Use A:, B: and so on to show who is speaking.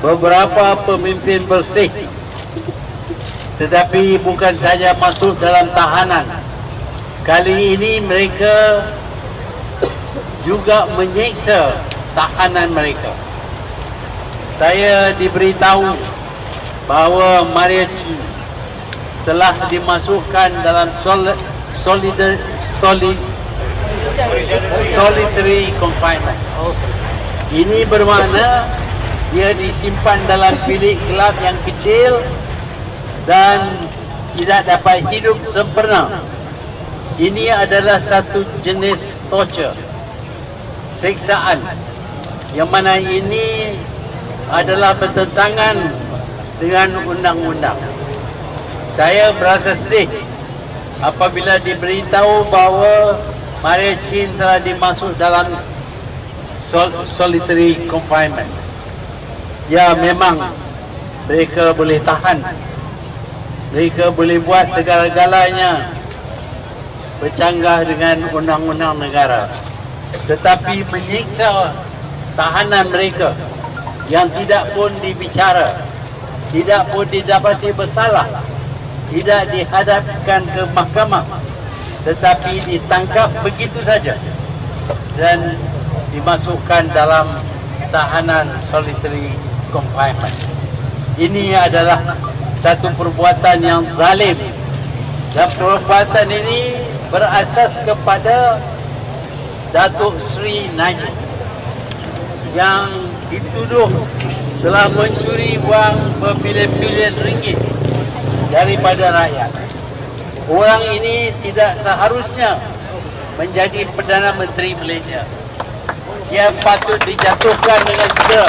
A: beberapa pemimpin bersih. Tetapi bukan saja masuk dalam tahanan. Kali ini mereka juga menyiksa tahanan mereka. Saya diberitahu bahawa Maria Chi telah dimasukkan dalam solid, solid, solitary confinement. Ini bermakna dia disimpan dalam bilik gelap yang kecil dan tidak dapat hidup sempurna. Ini adalah satu jenis torture, seksaan yang mana ini adalah bertentangan dengan undang-undang. Saya berasa sedih apabila diberitahu bahawa Maria Chin telah dimasuk dalam sol solitary confinement. Ya memang. Mereka boleh tahan. Mereka boleh buat segala-galanya. Bercanggah dengan undang-undang negara. Tetapi menyiksa tahanan mereka yang tidak pun dibicara tidak pun didapati bersalah tidak dihadapkan ke mahkamah tetapi ditangkap begitu saja dan dimasukkan dalam tahanan solitary confinement ini adalah satu perbuatan yang zalim dan perbuatan ini berasas kepada Datuk Sri Najib yang dituduh telah mencuri wang berbilion-bilion ringgit daripada rakyat. Orang ini tidak seharusnya menjadi Perdana Menteri Malaysia. Dia patut dijatuhkan dengan segera